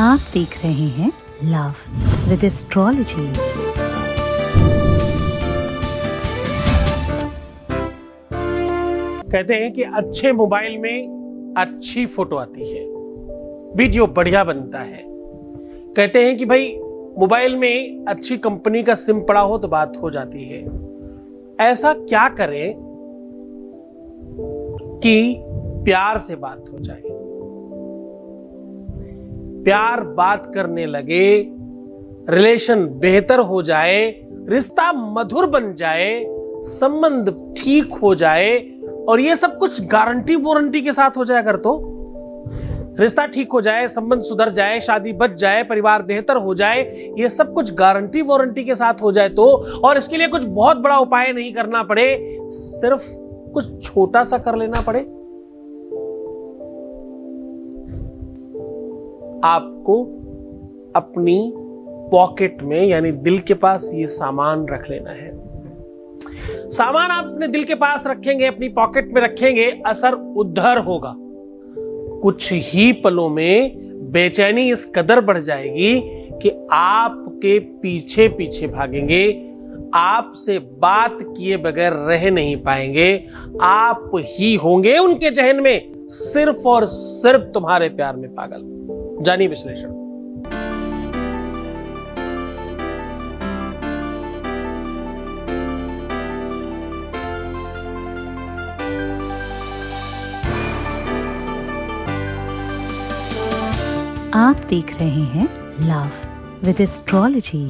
आप देख रहे हैं लव विद एस्ट्रोलॉजी कहते हैं कि अच्छे मोबाइल में अच्छी फ़ोटो आती है। वीडियो बढ़िया बनता है। कहते हैं कि भाई, मोबाइल में अच्छी कंपनी का सिम पड़ा हो तो बात हो जाती है। ऐसा क्या करें कि प्यार से बात हो जाए? प्यार बात करने लगे रिलेशन बेहतर हो जाए, रिश्ता मधुर बन जाए, संबंध ठीक हो जाए, और ये सब कुछ गारंटी वारंटी के साथ हो जाए अगर तो रिश्ता ठीक हो जाए, संबंध सुधर जाए, शादी बच जाए, परिवार बेहतर हो जाए, ये सब कुछ गारंटी वारंटी के साथ हो जाए तो और इसके लिए कुछ बहुत बड़ा उपाय नहीं करना पड़े, सिर्फ़ कुछ छोटा सा कर लेना पड़े। आपको अपनी पॉकेट में, यानी दिल के पास ये सामान रख लेना है। सामान आप अपने दिल के पास रखेंगे, अपनी पॉकेट में रखेंगे, असर उधर होगा। कुछ ही पलों में बेचैनी इस कदर बढ़ जाएगी कि आपके पीछे पीछे भागेंगे, आपसे बात किए बगैर रह नहीं पाएँगे। आप ही होंगे उनके जहन में, सिर्फ़ और सिर्फ़ तुम्हारे प्यार में पागल। जानिए विश्लेषण। आप देख रहे हैं लव विद एस्ट्रोलॉजी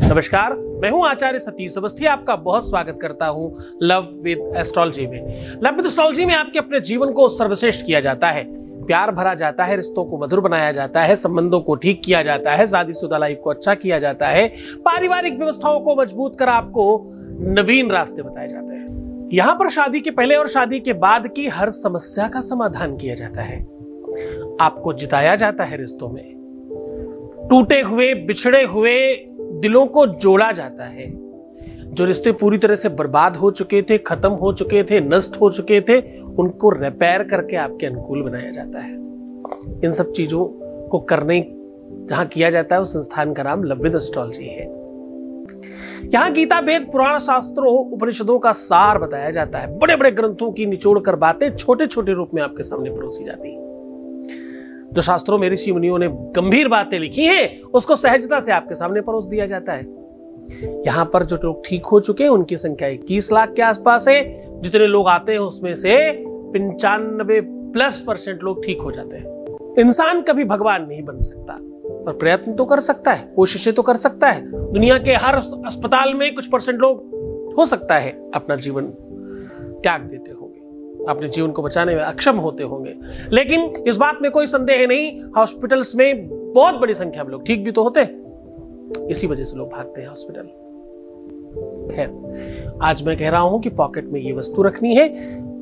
नमस्कार, मैं हूँ आचार्य सतीश अवस्थी, आपका बहुत स्वागत करता हूँ लव विद एस्ट्रोलॉजी में। लव विद एस्ट्रोलॉजी में आपके अपने जीवन को सर्वश्रेष्ठ किया जाता है। प्यार भरा जाता है, रिश्तों को मधुर बनाया जाता है, संबंधों को ठीक किया जाता है, शादीशुदा लाइफ को अच्छा किया जाता है, पारिवारिक व्यवस्थाओं को मज़बूत कर आपको नवीन रास्ते बताए जाते हैं। यहाँ पर शादी के पहले और शादी के बाद की हर समस्या का समाधान किया जाता है। आपको जिताया जाता है रिश्तों में। टूटे हुए, बिछड़े हुए दिलों को जोड़ा जाता है। जो रिश्ते पूरी तरह से बर्बाद हो चुके थे, खत्म हो चुके थे, नष्ट हो चुके थे, उनको रिपेयर करके आपके अनुकूल बनाया जाता है। इन सब चीज़ों को करने, जहाँ किया जाता है, उस संस्थान का नाम लविद एस्ट्रोलॉजी है। यहाँ गीता, वेद, पुराण, शास्त्रों, उपनिषदों का सार बताया जाता है। बड़े बड़े ग्रंथों की निचोड़ कर बातें छोटे छोटे रूप में आपके सामने परोसी जाती है। जो शास्त्रों में ऋषि मुनियों ने गंभीर बातें लिखी हैं, उसको सहजता से आपके सामने परोस दिया जाता है। यहाँ पर जो लोग ठीक हो चुके हैं, उनकी संख्या इक्कीस लाख के आसपास है। जितने लोग आते हैं, उसमें से पंचानबे प्लस परसेंट लोग ठीक हो जाते हैं। इंसान कभी भगवान नहीं बन सकता, पर प्रयत्न तो कर सकता है, कोशिशें तो कर सकता है। दुनिया के हर अस्पताल में कुछ परसेंट लोग हो सकता है अपना जीवन त्याग देते होंगे अपने जीवन को बचाने में अक्षम होते होंगे। लेकिन इस बात में कोई संदेह नहीं, हॉस्पिटल्स में बहुत बड़ी संख्या में लोग ठीक भी तो होते इसी वजह से लोग भागते हैं हॉस्पिटल। खैर, आज मैं कह रहा हूँ कि पॉकेट में ये वस्तु रखनी है।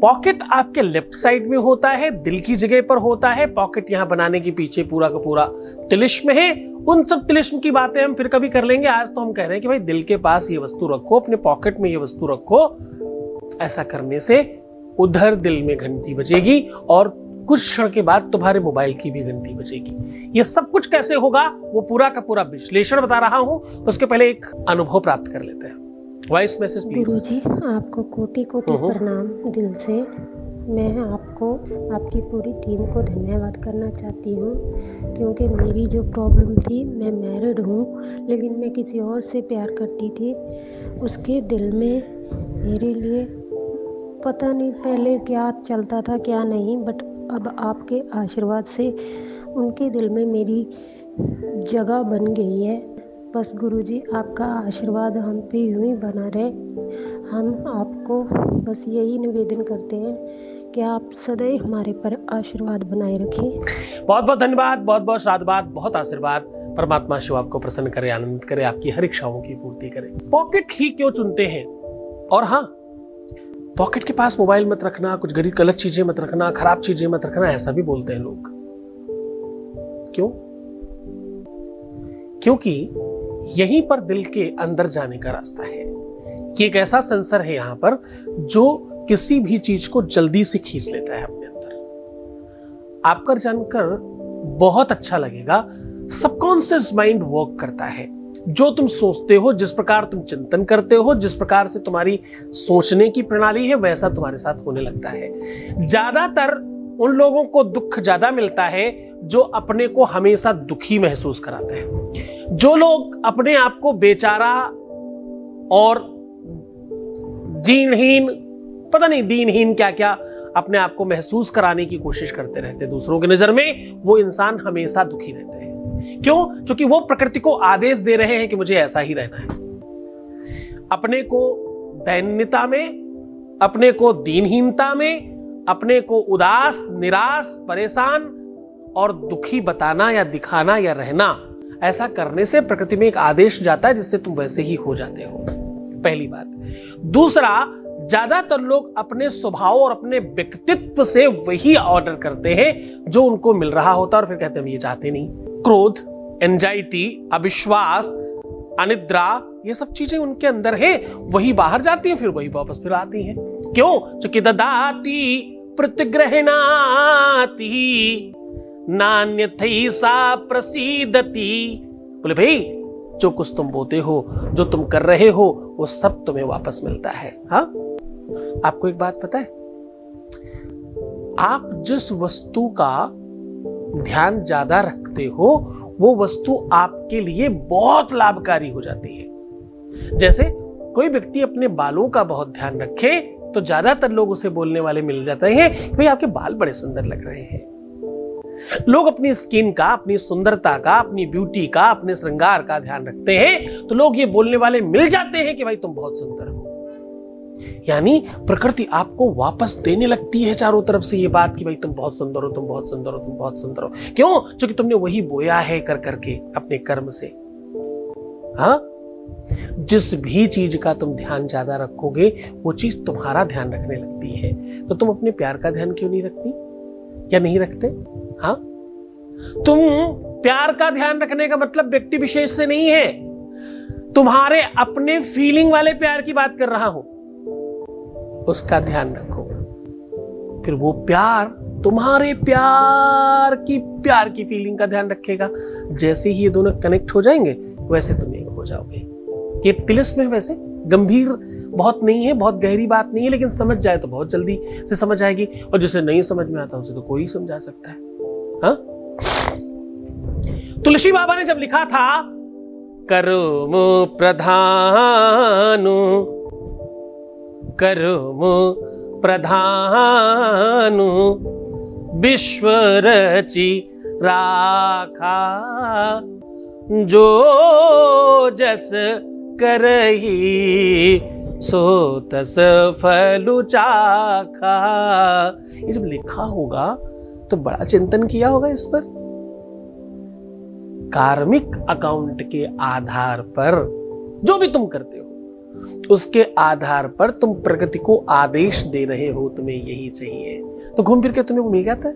पॉकेट आपके लेफ़्ट साइड में होता है, दिल की जगह पर होता है। पॉकेट यहाँ बनाने के पीछे पूरा का पूरा तिलिश्म है। उन सब तिलिश्म की बातें हम फिर कभी कर लेंगे। आज तो हम कह रहे हैं कि भाई दिल के पास ये वस्तु रखो, अपने पॉकेट में ये वस्तु रखो। ऐसा करने से उधर दिल में घंटी बजेगी और कुछ क्षण के बाद तुम्हारे मोबाइल की भी घंटी बजेगी। ये सब कुछ कैसे होगा वो पूरा का पूरा विश्लेषण बता रहा हूँ। उसके पहले एक अनुभव प्राप्त कर लेते हैं। वॉइस मैसेज प्लीज़ गुरुजी आपको कोटि कोटि प्रणाम दिल से। मैं आपको आपकी पूरी टीम को धन्यवाद करना चाहती हूँ क्योंकि मेरी जो प्रॉब्लम थी मैं मैरिड हूँ लेकिन मैं किसी और से प्यार करती थी। उसके दिल में मेरे लिए पता नहीं पहले क्या चलता था, क्या नहीं बट अब आपके आशीर्वाद से उनके दिल में मेरी जगह बन गई है। बस गुरुजी, आपका आशीर्वाद हम पे यूँ ही बना रहे। हम आपको बस यही निवेदन करते हैं कि आप सदैव हमारे पर आशीर्वाद बनाए रखें। बहुत बहुत धन्यवाद, बहुत बहुत साधुवाद, बहुत आशीर्वाद। परमात्मा शिव आपको प्रसन्न करे आनंद करे, आपकी हर इच्छाओं की पूर्ति करे। पॉकेट ही क्यों चुनते हैं? और हाँ पॉकेट के पास मोबाइल मत रखना, कुछ गरीब गलत चीज़ें मत रखना, खराब चीज़ें मत रखना, ऐसा भी बोलते हैं लोग। क्यों? क्योंकि यहीं पर दिल के अंदर जाने का रास्ता है। कि एक ऐसा सेंसर है यहाँ पर, जो किसी भी चीज़ को जल्दी से खींच लेता है अपने अंदर। आपका जानकर बहुत अच्छा लगेगा, सबकॉन्शियस माइंड वर्क करता है। जो तुम सोचते हो, जिस प्रकार तुम चिंतन करते हो, जिस प्रकार से तुम्हारी सोचने की प्रणाली है, वैसा तुम्हारे साथ होने लगता है। ज़्यादातर उन लोगों को दुख ज़्यादा मिलता है, जो अपने को हमेशा दुखी महसूस कराते हैं। जो लोग अपने आप को बेचारा और जीनहीन पता नहीं दीनहीन क्या क्या अपने आप को महसूस कराने की कोशिश करते रहते हैं, दूसरों की नज़र में, वो इंसान हमेशा दुखी रहते हैं। क्यों? क्योंकि वो प्रकृति को आदेश दे रहे हैं कि मुझे ऐसा ही रहना है। अपने को दैन्यता में, अपने को दीनहीनता में, अपने को उदास, निराश, परेशान और दुखी बताना या दिखाना या रहना, ऐसा करने से प्रकृति में एक आदेश जाता है जिससे तुम वैसे ही हो जाते हो। पहली बात। दूसरा, ज़्यादातर लोग अपने स्वभाव और अपने व्यक्तित्व से वही ऑर्डर करते हैं जो उनको मिल रहा होता है और फिर कहते हैं, हम ये चाहते नहीं। क्रोध एंजाइटी अविश्वास, अनिद्रा, ये सब चीज़ें उनके अंदर है, वही बाहर जाती है, फिर वही वापस फिर आती हैं। क्यों? चूँकि ददाती, प्रतिग्रहणाती नान्य सा प्रसिद्धति बोले, भाई, जो कुछ तुम बोते हो, जो तुम कर रहे हो, वो सब तुम्हें वापस मिलता है। हा? आपको एक बात पता है? आप जिस वस्तु का ध्यान ज़्यादा रखते हो, वो वस्तु आपके लिए बहुत लाभकारी हो जाती है। जैसे कोई व्यक्ति अपने बालों का बहुत ध्यान रखे तो ज़्यादातर लोग उसे बोलने वाले मिल जाते हैं, भाई, आपके बाल बड़े सुंदर लग रहे हैं। लोग अपनी स्किन का, अपनी सुंदरता का, अपनी ब्यूटी का, अपने श्रृंगार का ध्यान रखते हैं तो लोग ये बोलने वाले मिल जाते हैं कि, भाई, तुम बहुत सुंदर हो। यानी प्रकृति आपको वापस देने लगती है चारों तरफ़ से ये बात कि भाई तुम बहुत सुंदर हो, तुम बहुत सुंदर हो, तुम बहुत सुंदर हो। क्यों? क्योंकि तुमने वही बोया है कर करके अपने कर्म से। हाँ? जिस भी चीज़ का तुम ध्यान ज़्यादा रखोगे, वो चीज़ तुम्हारा ध्यान रखने लगती है। तो तुम अपने प्यार का ध्यान क्यों नहीं रखती? या नहीं रखते? हाँ? तुम प्यार का ध्यान रखने का मतलब व्यक्ति विशेष से नहीं है। तुम्हारे अपने फीलिंग वाले प्यार की बात कर रहा हूँ। उसका ध्यान रखो। फिर वो प्यार, तुम्हारे प्यार की प्यार की फीलिंग का ध्यान रखेगा। जैसे ही ये दोनों कनेक्ट हो जाएँगे, वैसे तुम एक हो जाओगे। ये तिलिस्म है वैसे। गंभीर बहुत नहीं है, बहुत गहरी बात नहीं है, लेकिन समझ जाए तो बहुत जल्दी से समझ आएगी। और जिसे नहीं समझ में आता, उसे तो कोई समझा सकता है। हा? तुलसी बाबा ने जब लिखा था, कर्म प्रधान कर्म प्रधानु विश्व रचि राखा जो जस करही सो तस फलु चाखा। ये जब लिखा होगा तो बड़ा चिंतन किया होगा इस पर। कार्मिक अकाउंट के आधार पर जो भी तुम करते हो उसके आधार पर तुम प्रगति को आदेश दे रहे हो, तुम्हें यही चाहिए। तो घूम फिर के तुम्हें वो मिल जाता है।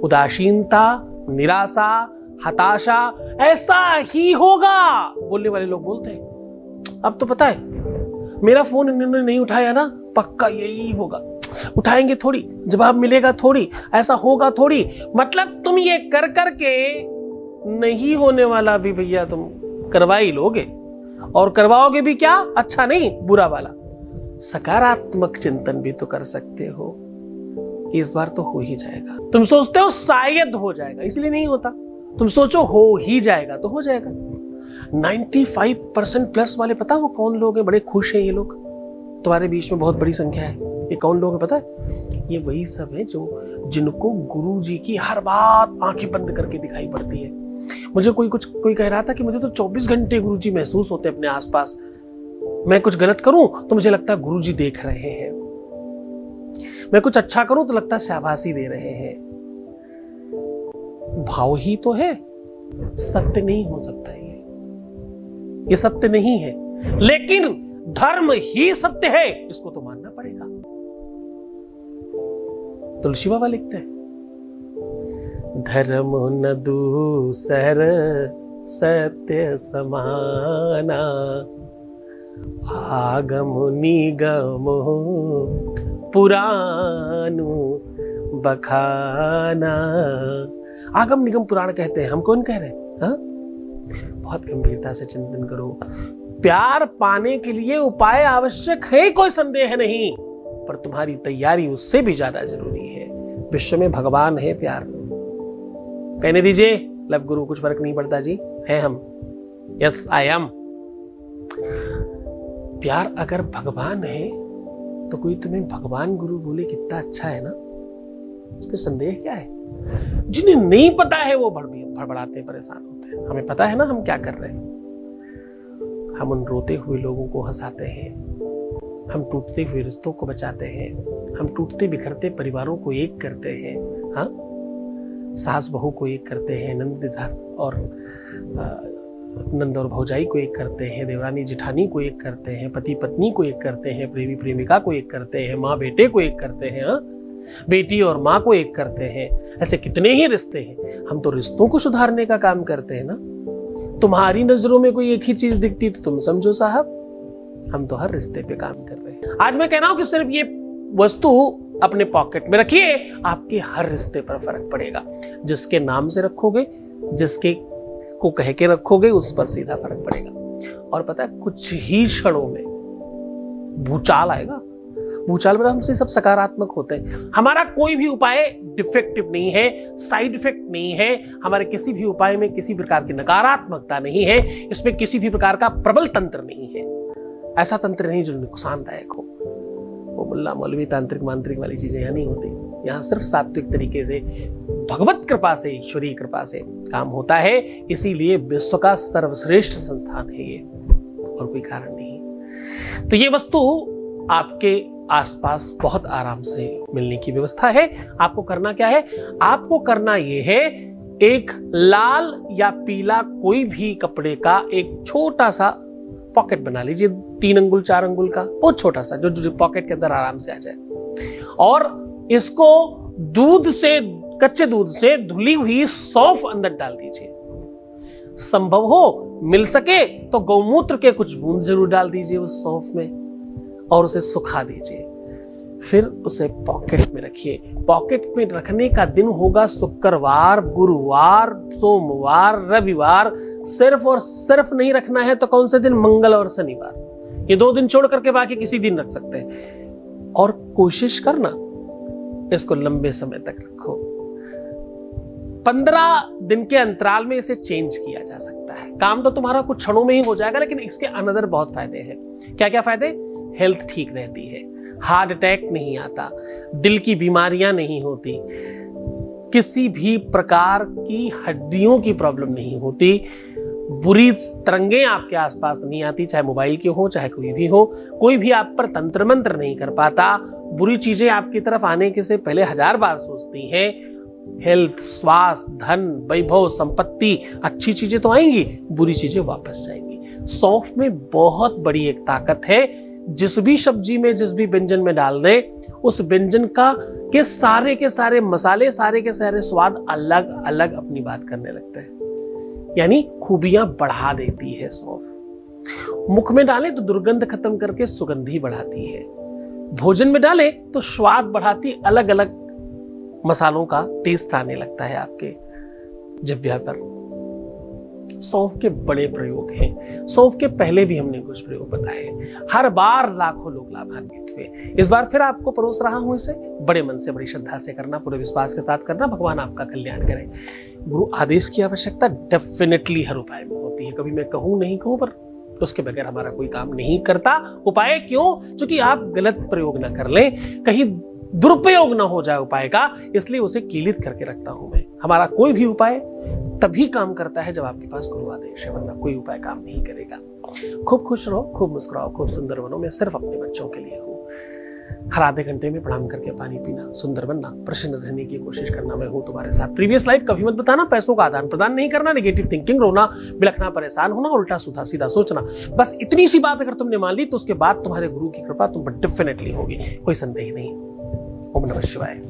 उदासीनता, निराशा, हताशा, ऐसा ही होगा, बोलने वाले लोग बोलते हैं। अब तो पता है, मेरा फ़ोन इन्होंने नहीं उठाया ना, पक्का यही होगा। उठाएँगे थोड़ी, जवाब मिलेगा थोड़ी, ऐसा होगा थोड़ी। मतलब तुम ये कर करके नहीं होने वाला भी भैया तुम करवा ही लोगे। और करवाओगे भी क्या? अच्छा नहीं, बुरा वाला। सकारात्मक चिंतन भी तो कर सकते हो। इस बार तो हो ही जाएगा। तुम सोचते हो शायद हो जाएगा, इसलिए नहीं होता। तुम सोचो हो ही जाएगा तो हो जाएगा। 95 परसेंट प्लस वाले, पता वो कौन लोग हैं? बड़े खुश हैं ये लोग। तुम्हारे बीच में बहुत बड़ी संख्या है। ये कौन लोग हैं पता है? ये वही सब है जो जिनको गुरु जी की हर बात आँखें बंद करके दिखाई पड़ती है। मुझे कोई कुछ, कोई कह रहा था कि मुझे तो 24 घंटे गुरु जी महसूस होते अपने आसपास। मैं कुछ गलत करूँ तो मुझे लगता है गुरु देख रहे हैं। मैं कुछ अच्छा करूँ तो लगता है शाबाशी दे रहे हैं। भाव ही तो है, सत्य नहीं हो सकता ये। ये सत्य नहीं है, लेकिन धर्म ही सत्य है, इसको तो मानना पड़ेगा। तुलसी बाबा लिखते हैं धर्म न दूसर सत्य समाना। आगम निगम पुरानु बखाना। आगम निगम पुराण कहते हैं। हम कौन कह रहे हैं? हा? बहुत गंभीरता से चिंतन करो। प्यार पाने के लिए उपाय आवश्यक है, कोई संदेह नहीं। पर तुम्हारी तैयारी उससे भी ज़्यादा ज़रूरी है। विश्व में भगवान है प्यार। कहने दीजिए, लव गुरु, कुछ फ़र्क नहीं पड़ता जी। है हम। यस आई एम प्यार अगर भगवान है तो कोई तुम्हें भगवान गुरु बोले कितना अच्छा है ना? उसमें संदेह क्या है? जिन्हें नहीं पता है, वो भड़बड़ाते, परेशान होते हैं। हमें पता है ना हम क्या कर रहे हैं। हम उन रोते हुए लोगों को हंसाते हैं। हम टूटते हुए रिश्तों को बचाते हैं। हम टूटते बिखरते परिवारों को एक करते हैं। हाँ? सास बहू को एक करते हैं, नंद और नंद और भौजाई को एक करते हैं, देवरानी जिठानी को एक करते हैं, पति पत्नी को एक करते हैं, प्रेमी प्रेमिका को एक करते हैं, माँ बेटे को एक करते हैं, हा? बेटी और माँ को एक करते हैं। ऐसे कितने ही रिश्ते हैं। हम तो रिश्तों को सुधारने का काम करते हैं ना। तुम्हारी नज़रों में कोई एक ही चीज़ दिखती तो तुम समझो साहब। हम तो हर रिश्ते पे काम कर रहे हैं। आज मैं कह रहा हूँ कि सिर्फ़ ये वस्तु अपने पॉकेट में रखिए। आपके हर रिश्ते पर फ़र्क पड़ेगा। जिसके नाम से रखोगे, जिसके को कह के रखोगे, उस पर सीधा फ़र्क पड़ेगा। और पता है, कुछ ही क्षणों में भूचाल आएगा। भूचाल में हमसे सब सकारात्मक होते हैं। हमारा कोई भी उपाय डिफेक्टिव नहीं है, साइड इफ़ेक्ट नहीं है। हमारे किसी भी उपाय में किसी प्रकार की नकारात्मकता नहीं है। इसमें किसी भी प्रकार का प्रबल तंत्र नहीं है। ऐसा तंत्र नहीं जो नुकसानदायक हो। वो मुल्ला मौलवी तांत्रिक मांत्रिक वाली चीज़ें यहाँ नहीं होती। यहाँ सिर्फ़ सात्विक तरीके से, भगवत कृपा से, ईश्वरीय कृपा से काम होता है। इसीलिए विश्व का सर्वश्रेष्ठ संस्थान है ये, और कोई कारण नहीं। तो ये वस्तु आपके आसपास बहुत आराम से मिलने की व्यवस्था है। आपको करना क्या है? आपको करना यह है, एक लाल या पीला कोई भी कपड़े का एक छोटा सा पॉकेट बना लीजिए। तीन अंगुल चार अंगुल का बहुत छोटा सा जो, जो पॉकेट के अंदर आराम से आ जाए। और इसको दूध से कच्चे दूध से धुली हुई सौफ अंदर डाल दीजिए। संभव हो मिल सके तो गौमूत्र के कुछ बूंद ज़रूर डाल दीजिए उस सौफ में और उसे सुखा दीजिए। फिर उसे पॉकेट में रखिए। पॉकेट में रखने का दिन होगा शुक्रवार गुरुवार सोमवार रविवार। सिर्फ़ और सिर्फ़ नहीं रखना है तो कौन से दिन? मंगल और शनिवार। ये दो दिन छोड़ करके बाकी किसी दिन रख सकते हैं। और कोशिश करना, इसको लंबे समय तक रखो। पंद्रह दिन के अंतराल में इसे चेंज किया जा सकता है। काम तो तुम्हारा कुछ क्षणों में ही हो जाएगा, लेकिन इसके अनदर बहुत फ़ायदे हैं। क्या क्या फ़ायदे? हेल्थ ठीक रहती है। हार्ट अटैक नहीं आता। दिल की बीमारियाँ नहीं होती। किसी भी प्रकार की हड्डियों की प्रॉब्लम नहीं होती। बुरी तरंगे आपके आसपास नहीं आती, चाहे मोबाइल की हो, चाहे कोई भी हो, कोई भी आप पर तंत्र मंत्र नहीं कर पाता। बुरी चीज़ें आपकी तरफ़ आने के से पहले हज़ार बार सोचती हैं। हेल्थ, स्वास्थ्य, धन, वैभव, संपत्ति, अच्छी चीज़ें तो आएँगी, बुरी चीज़ें वापस जाएँगी। सौंफ में बहुत बड़ी एक ताकत है। जिस भी सब्ज़ी में, जिस भी व्यंजन में डाल दे, उस व्यंजन का के सारे के सारे मसाले, सारे के सारे स्वाद अलग अलग अपनी बात करने लगते हैं। यानी खूबियाँ बढ़ा देती है सौंफ। मुख में डाले तो दुर्गंध खत्म करके सुगंधी बढ़ाती है। भोजन में डाले तो स्वाद बढ़ाती अलग अलग मसालों का टेस्ट आने लगता है आपके। जिव्या पर। सौंफ के बड़े प्रयोग हैं। सौंफ के पहले भी हमने कुछ प्रयोग बताए हर बार लाखों लोग लाभान्वित हुए। इस बार फिर आपको परोस रहा हूँ इसे। बड़े मन से, बड़ी श्रद्धा से करना, पूरे विश्वास के साथ करना। भगवान आपका कल्याण करें। गुरु आदेश की आवश्यकता डेफिनेटली हर उपाय में होती है। कभी मैं कहूँ, नहीं कहूँ, पर उसके बगैर हमारा कोई काम नहीं करता। उपाय क्यों? क्योंकि आप गलत प्रयोग ना कर लें, कहीं दुरुपयोग ना हो जाए उपाय का, इसलिए उसे कीलित करके रखता हूँ मैं। हमारा कोई भी उपाय तभी काम करता है जब आपके पास गुरु आदेश है, वरना कोई उपाय काम नहीं करेगा। खूब खुश रहो, खूब मुस्कुराओ, खूब सुंदर बनो। मैं सिर्फ़ अपने बच्चों के लिए हूँ। हर आधे घंटे में प्रणाम करके पानी पीना, सुंदर बनना, प्रसन्न रहने की कोशिश करना, मैं हूँ तुम्हारे साथ। प्रीवियस लाइफ कभी मत बताना, पैसों का आदान प्रदान नहीं करना नेगेटिव थिंकिंग रोना, बिलखना, परेशान होना, उल्टा सुधा सीधा सोचना। बस इतनी सी बात अगर तुमने मान ली तो उसके बाद तुम्हारे गुरु की कृपा तुम पर डेफिनेटली होगी, कोई संदेह नहीं। ओम नमः शिवाय।